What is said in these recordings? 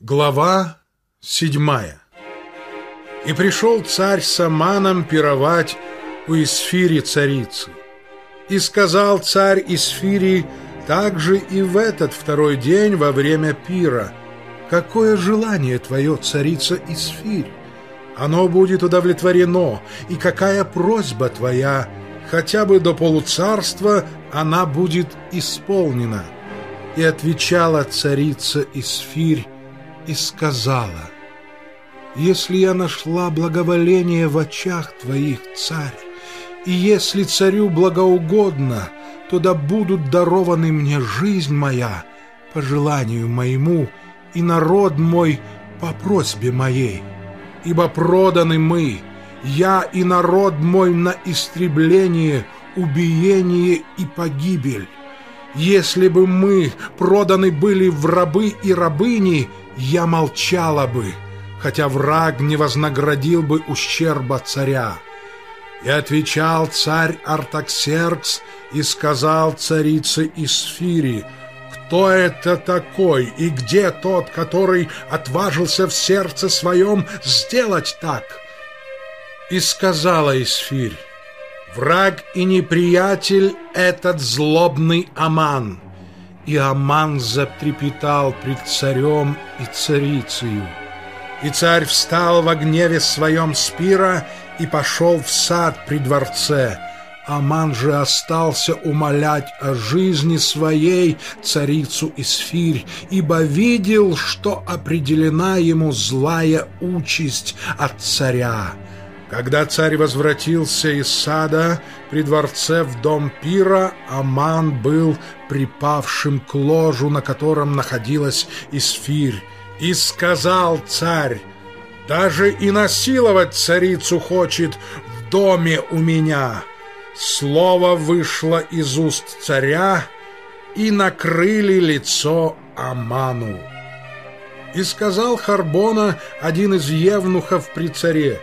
Глава седьмая И пришел царь с Аманом пировать у Исфири царицы. И сказал царь Исфири также и в этот второй день во время пира, «Какое желание твое, царица Исфирь? Оно будет удовлетворено, и какая просьба твоя, хотя бы до полуцарства, она будет исполнена». И отвечала царица Исфирь, и сказала, «Если я нашла благоволение в очах твоих, царь, и если царю благоугодно, то да будут дарованы мне жизнь моя по желанию моему и народ мой по просьбе моей, ибо проданы мы, я и народ мой на истребление, убиение и погибель. Если бы мы проданы были в рабы и рабыни, я молчала бы, хотя враг не вознаградил бы ущерба царя. И отвечал царь Артаксеркс и сказал царице Исфири, «Кто это такой и где тот, который отважился в сердце своем сделать так?» И сказала Исфирь, «Враг и неприятель этот злобный Аман» и Аман затрепетал пред царем и царицею. И царь встал во гневе своем спира и пошел в сад при дворце. Аман же остался умолять о жизни своей царицу Исфирь, ибо видел, что определена ему злая участь от царя. Когда царь возвратился из сада при дворце в дом пира, Аман был припавшим к ложу, на котором находилась Исфирь. И сказал царь, «Даже и насиловать царицу хочет в доме у меня». Слово вышло из уст царя, и накрыли лицо Аману. И сказал Харбона один из евнухов при царе,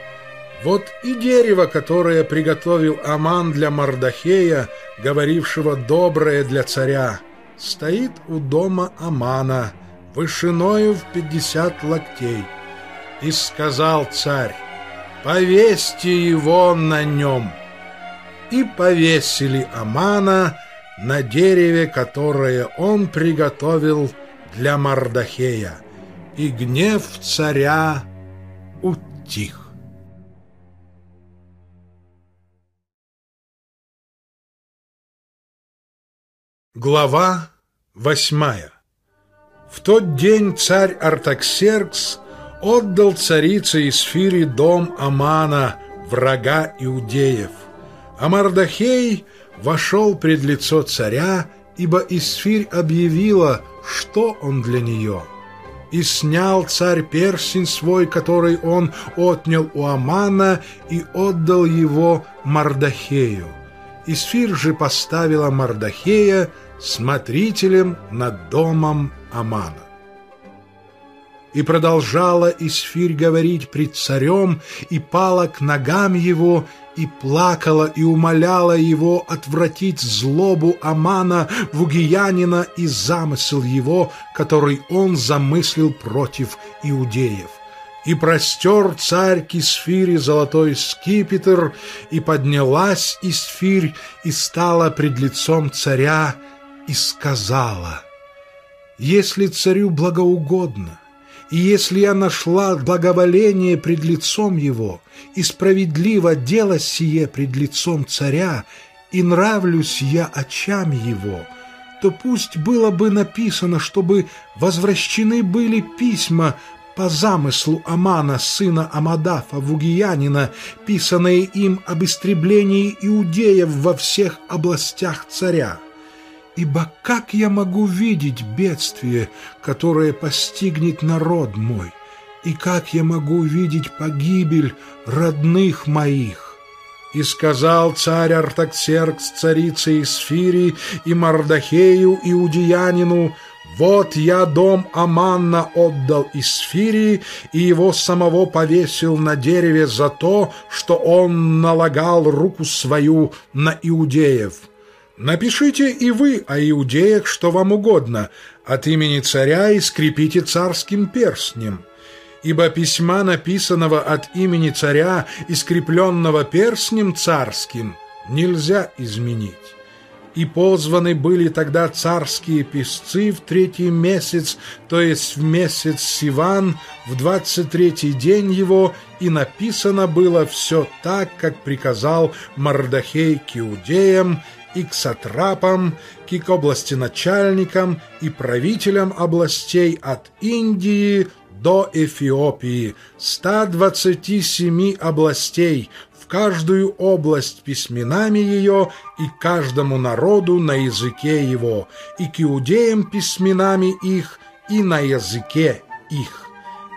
вот и дерево, которое приготовил Аман для Мардахея, говорившего «доброе для царя», стоит у дома Амана, вышиною в пятьдесят локтей. И сказал царь, «Повесьте его на нем». И повесили Амана на дереве, которое он приготовил для Мардахея, и гнев царя утих. Глава восьмая В тот день царь Артаксеркс отдал царице Исфире дом Амана, врага иудеев. А Мардахей вошел пред лицо царя, ибо Исфирь объявила, что он для нее. И снял царь персень свой, который он отнял у Амана, и отдал его Мардахею. Исфир же поставила Мардахея смотрителем над домом Амана. И продолжала Исфирь говорить пред царем, и пала к ногам его, и плакала, и умоляла его отвратить злобу Амана, вугиянина и замысел его, который он замыслил против иудеев. И простер царь к Исфире золотой скипетр, и поднялась Исфирь, и стала пред лицом царя, и сказала, «Если царю благоугодно, и если я нашла благоволение пред лицом его, и справедливо дело сие пред лицом царя, и нравлюсь я очам его, то пусть было бы написано, чтобы возвращены были письма по замыслу Амана, сына Амадафа, вугиянина, писанные им об истреблении иудеев во всех областях царя. Ибо как я могу видеть бедствие, которое постигнет народ мой? И как я могу видеть погибель родных моих? И сказал царь Артаксеркс царице Исфири и Мардахею иудеянину, «Вот я дом Аманна отдал Исфири, и его самого повесил на дереве за то, что он налагал руку свою на иудеев». Напишите и вы о иудеях, что вам угодно, от имени царя и скрепите царским перстнем. Ибо письма, написанного от имени царя и скрепленного перстнем царским, нельзя изменить и позваны были тогда царские песцы в третий месяц, то есть в месяц Сиван, в двадцать третий день его, и написано было все так, как приказал Мардахей к иудеям и к сатрапам, и к областеначальникам и правителям областей от Индии до Эфиопии, 127 областей, каждую область письменами ее и каждому народу на языке его, и к иудеям письменами их и на языке их.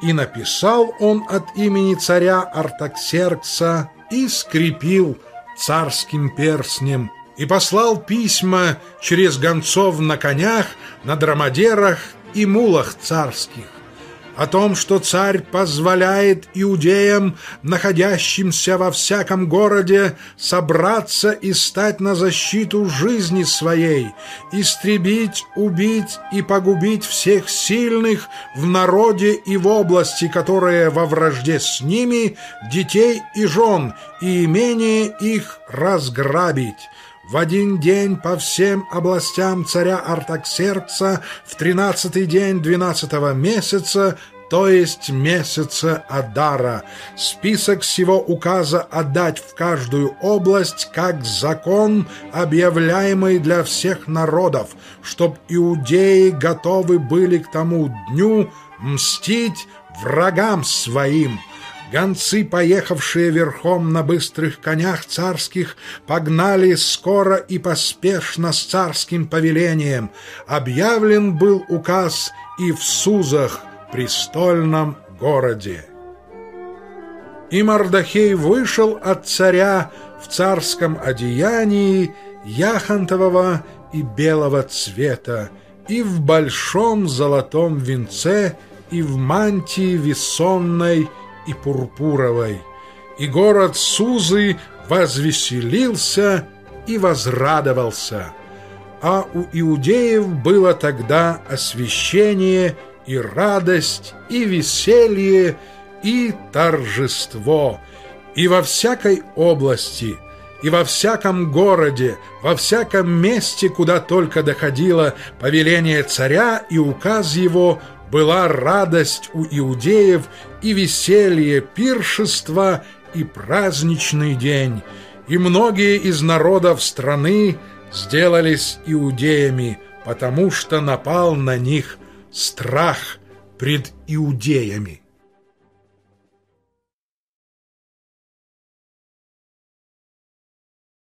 И написал он от имени царя Артаксеркса и скрепил царским перстнем, и послал письма через гонцов на конях, на драмадерах и мулах царских о том, что царь позволяет иудеям, находящимся во всяком городе, собраться и стать на защиту жизни своей, истребить, убить и погубить всех сильных в народе и в области, которые во вражде с ними, детей и жен, и имение их разграбить, в один день по всем областям царя Артаксеркса в тринадцатый день двенадцатого месяца, то есть месяца Адара, список всего указа отдать в каждую область как закон, объявляемый для всех народов, чтоб иудеи готовы были к тому дню мстить врагам своим, Гонцы, поехавшие верхом на быстрых конях царских, погнали скоро и поспешно с царским повелением. Объявлен был указ и в Сузах, престольном городе. И Мардахей вышел от царя в царском одеянии яхонтового и белого цвета, и в большом золотом венце, и в мантии весонной, и пурпуровой, и город Сузы возвеселился и возрадовался. А у иудеев было тогда освящение и радость, и веселье, и торжество, и во всякой области, и во всяком городе, во всяком месте, куда только доходило повеление царя и указ его – была радость у иудеев и веселье, пиршество и праздничный день, и многие из народов страны сделались иудеями, потому что напал на них страх пред иудеями.